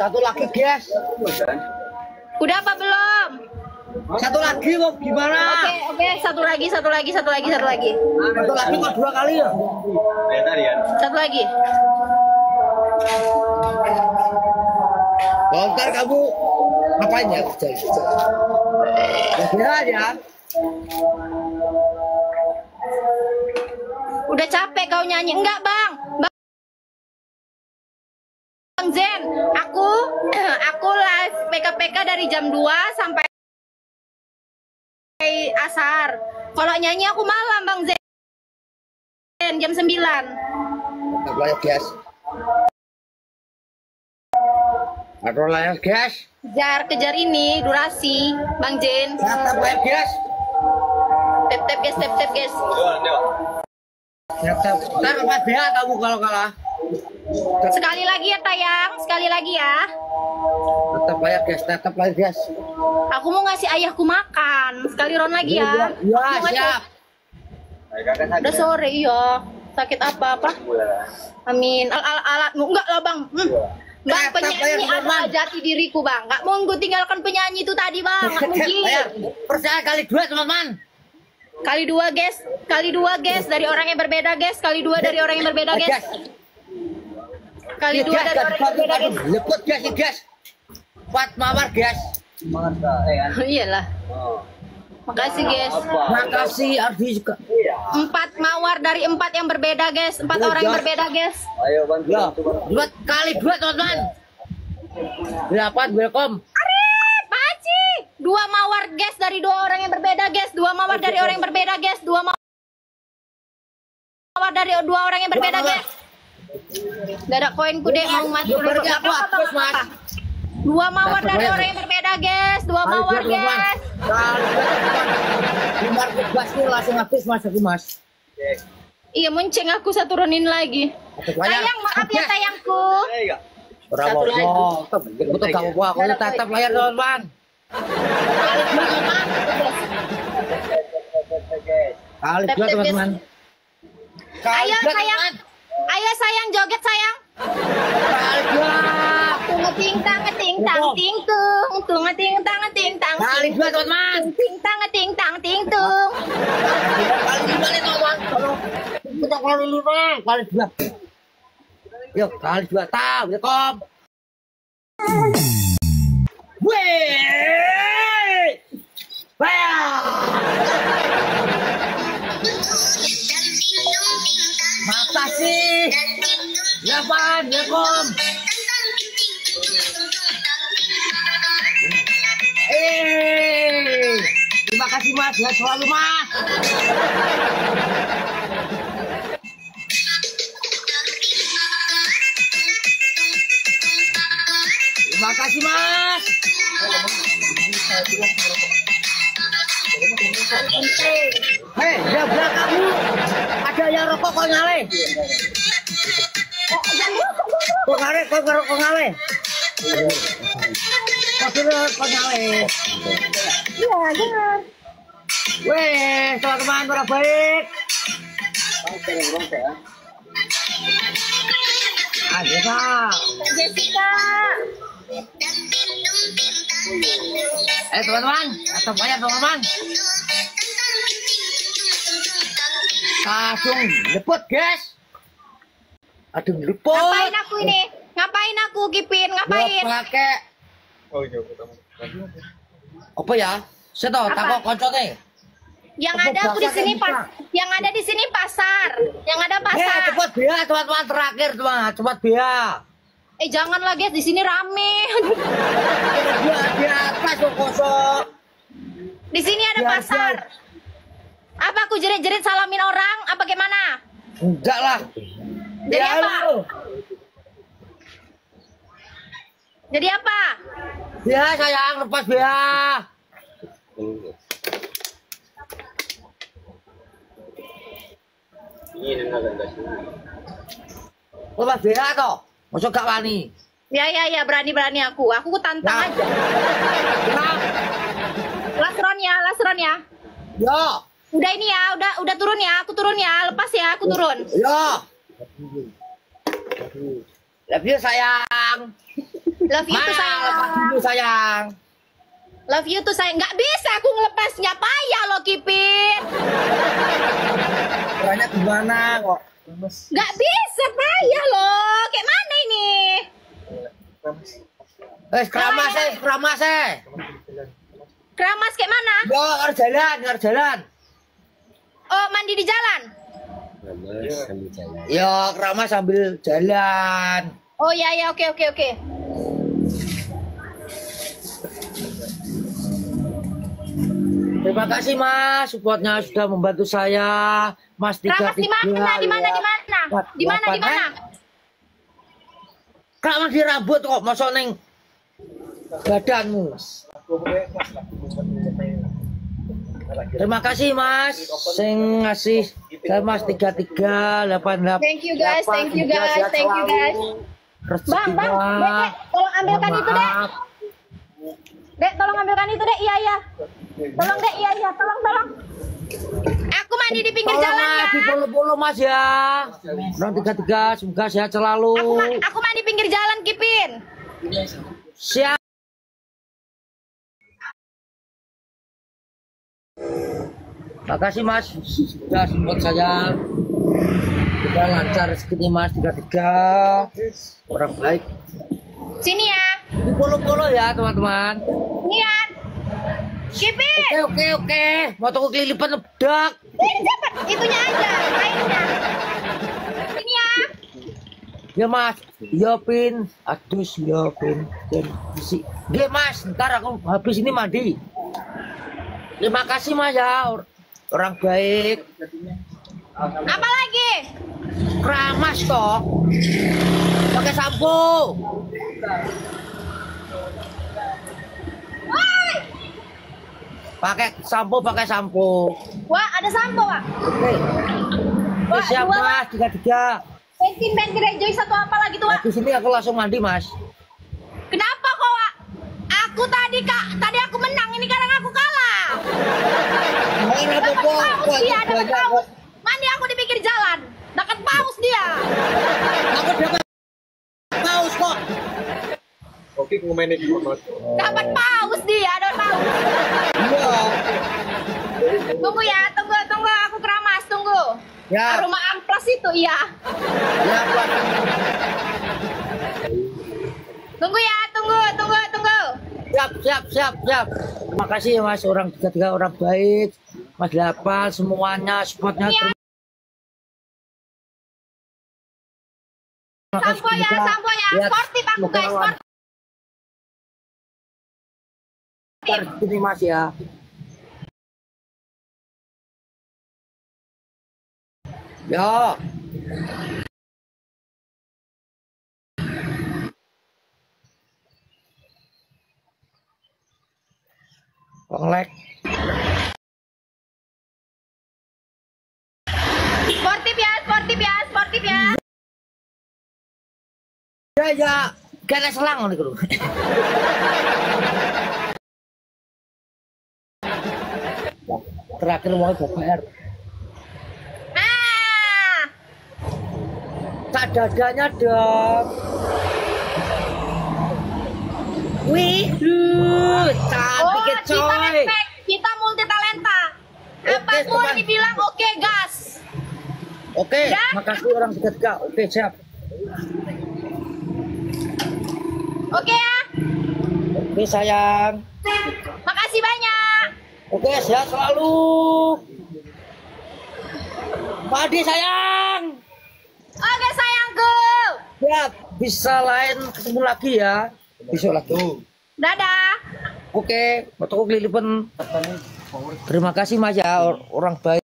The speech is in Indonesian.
Satu lagi, guys. Udah apa belum? Satu lagi, kok gimana? Oke, oke, satu lagi, satu lagi, satu lagi, satu lagi. Satu lagi kok dua kali ya? Satu lagi. Lontar kamu ngapain ya kerja? Ya, ya. Udah capek kau nyanyi. Enggak, Bang jam 2 sampai asar. Kalau nyanyi aku malam, Bang Zen. Jam 9. Tetap layak, guys. Aduh layak, guys. Kejar kejar ini durasi, Bang. Tetap layak, guys. Tap tap guys, tap tap guys. Tetap. Ntar dia kamu kalau kalah. Sekali lagi ya tayang, sekali lagi ya. Tetap layak, guys. Tetap layak, guys. Aku mau ngasih ayahku makan. Sekali ron lagi ya. Ya, siap. Udah sore iya. Sakit apa apa? Amin. Al al alatmu enggak lah bang. Hmm. Bang Tetap penyanyi adalah Bang. jati diriku bang. Nggak mau gue tinggalkan penyanyi itu tadi bang. Nggak mungkin. Percaya kali dua, teman-teman. Kali dua guys, kali dua guys dari orang yang berbeda guys, kali dua dari orang yang berbeda guys, kali Iya, dua dari orang yang berbeda guys. Leput, guys, guys. Empat mawar, guys. Iyalah. Makasih guys. Makasih, Ardi juga. Empat mawar dari empat yang berbeda guys, empat Iya, orang yang guys. berbeda guys. Ayo bantu. Ya, dua kali dua, teman-teman. Delapan, welcome. Paci. Dua mawar guys dari dua orang yang berbeda guys, dua mawar dari orang yang berbeda guys, dua mawar dari dua orang yang berbeda guys. Gak ada koinku deh mau mati dulu. Berarti Aku. Dua mawar Dapat dari orang yang berbeda guys, dua mawar guys. Ratus ini langsung habis, Mas. Aku, Mas. Iya munceng aku satu ronin lagi. Tayang maaf ya tayangku. Bravo, Satu lagi. Tetap, betul kamu gua. Aku tetap layar, teman-teman. Kali dua, teman-teman. Ayo sayang, ayo sayang joget sayang. Ting tung, tung ting dua. Ting tung. Kita dua. Yuk, kali dua. Tahu, ya, Kom. Wih! Ya selalu Mas. Terima kasih Mas. Hei, ya belakangmu ada yang rokok kok nyale. Kok ngale, kok ngerokok ngale. Kok nyale. Iya dengar. Weh, teman-teman para baik. Ada Pak. Jessica. Eh teman-teman, atau banyak teman-teman. Langsung leput guys. Aduh leput. Ngapain aku ini? Ngapain aku Kipin? Gua Ngapain? pakai Oh iya, apa ya? Saya tahu, Apa? takut koncone. Yang Apa ada aku di sini pas. Yang ada di sini pasar. Yang ada Eh, pasar. cepat biar teman-teman terakhir teman, cepat biar. Eh janganlah guys, di sini rame. Dia di atas kok kosong. Di sini ada pasar. Apa aku jerit-jerit salamin orang? Apa gimana? Enggak lah. Jadi Ya, apa? lu. Jadi apa? Ya sayang lepas biar. Ini nggak guys. Lepas biar toh. Masuk gak wani. Ya ya ya berani-berani aku. Aku tantang Ya. aja. Kenapa? Lasron ya, lasron ya. Yo, Udah ini ya, udah udah turun ya, aku turun ya. Lepas ya, aku turun. yo. Love you sayang. Love you sayang. lepas dulu sayang. Love you tuh sayang. Nggak bisa aku ngelepasnya payah lo Kipin. Caranya gimana kok? Nggak bisa payah lo. Kayak mana ini? Eh, keramas eh, keramas eh. Keramas kayak mana? Yo, harus jalan, harus jalan. Oh mandi di jalan. Yo, keramas sambil jalan. Oh ya ya oke oke oke. Terima kasih Mas, supportnya sudah membantu saya. Mas tiga Keramas di mana? Di mana? Di mana? Di mana? Di mana? Keramas di rambut kok, masuk neng badanmu. Terima kasih Mas, sing ngasih saya Mas tiga tiga delapan delapan. Thank you, guys. Thank you, guys. Thank you, guys. Bang, bang, dek, dek, tolong ambilkan itu dek. Dek, tolong ambilkan itu dek. Iya iya. Tolong dek, iya iya. Tolong tolong. Aku mandi di pinggir Tolong jalan ya. Di polo-polo Mas ya. Orang tiga tiga, semoga sehat selalu. Aku, ma aku mandi pinggir jalan Kipin. Siap. Makasih Mas sudah support saya. Kita lancar rezeki Mas tiga tiga orang baik. Sini ya. Di polo-polo ya teman-teman. Niat. Kipin. Oke oke oke. Mau tunggu kelilipan ledak. Ini cepat. Itunya aja. Lainnya. Sini ya. Ya Mas. Ya Pin. Aduh ya Pin. Dan isi. Oke Mas. Ntar aku habis ini mandi. Terima kasih Mas ya. Or- Orang baik. Apa lagi? Keramas toh. Pakai sampo. Pakai sampo, pakai sampo. Wah, ada sampo, Pak. Oke. Wah, siap dua, Mas, tiga tiga. Bensin bensin rejoice satu apa lagi tuh, Wak? Habis ini aku langsung mandi Mas. Kenapa kok, Wak? Aku tadi, Kak, tadi aku menang, ini sekarang aku kalah. Mana bobo? paus dia, dapat paus. Mandi aku di pinggir jalan. Dapat paus dia. Aku dapat paus kok. Oke, ngomenin banget. Dapat paus dia, dapat paus. Iya. Tunggu ya, tunggu, tunggu. Aku keramas, tunggu. Ya, Rumah amplas itu, iya. ya Pak. Tunggu ya, tunggu, tunggu, tunggu. Siap, siap, siap, siap. Terima kasih ya Mas, orang tiga tiga orang baik. Mas Delapan, semuanya supportnya. Terima kasih Sampo ya, sampo ya. Ya, Sportif aku, guys. Sportif. Ini Mas ya. Yo. Kolek. Sportif ya, sportif ya, sportif ya. Ya ya, kena selang nih Terakhir mau BPR. Ah, Tak dadanya dong. Wih, duh, cantik oh, ya, kita coy. respect. Kita multi talenta. Apa pun teman. dibilang oke gas. Oke, Ya. makasih orang tiga-tiga. Oke, siap. Oke ya. Oke, sayang. Makasih banyak. Oke, sehat selalu. Padi sayang. Oke sayangku. Ya, bisa lain ketemu lagi ya. Besok lagi. Dadah. Oke, waktu kelilipan. Terima kasih Mas ya, or- orang baik.